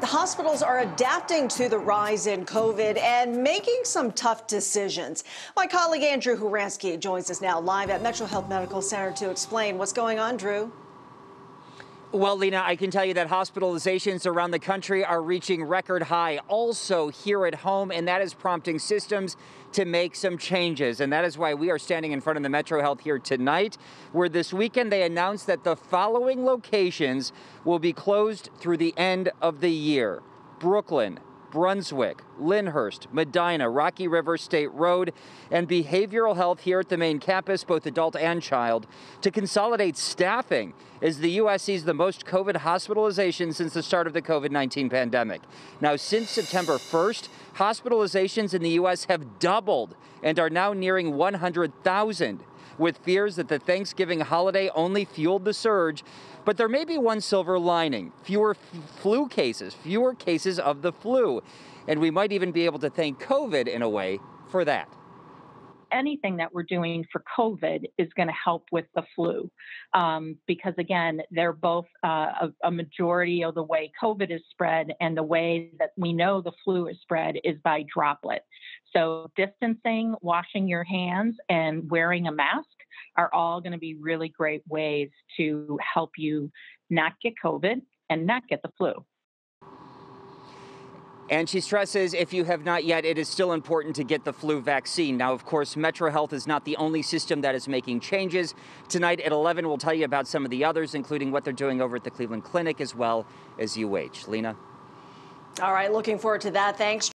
The hospitals are adapting to the rise in COVID and making some tough decisions. My colleague Andrew Horansky joins us now live at Metro Health Medical Center to explain what's going on, Drew. Well, Lena, I can tell you that hospitalizations around the country are reaching record high also here at home, and that is prompting systems to make some changes. And that is why we are standing in front of the Metro Health here tonight, where this weekend they announced that the following locations will be closed through the end of the year Brooklyn, Brunswick, Lyndhurst, Medina, Rocky River State Road, and behavioral health here at the main campus, both adult and child, to consolidate staffing as the U.S. sees the most COVID hospitalizations since the start of the COVID 19 pandemic. Now, since September 1st, hospitalizations in the U.S. have doubled and are now nearing 100,000 with fears that the Thanksgiving holiday only fueled the surge. But there may be one silver lining fewer flu cases, fewer cases of the flu. And we might even be able to thank COVID in a way for that anything that we're doing for COVID is going to help with the flu. Um, because again, they're both uh, a, a, majority of the way COVID is spread and the way that we know the flu is spread is by droplet. So, distancing, washing your hands, and wearing a mask are all going to be really great ways to help you not get COVID and not get the flu. And she stresses if you have not yet, it is still important to get the flu vaccine. Now, of course, Metro Health is not the only system that is making changes. Tonight at 11, we'll tell you about some of the others, including what they're doing over at the Cleveland Clinic as well as UH. Lena? All right, looking forward to that. Thanks.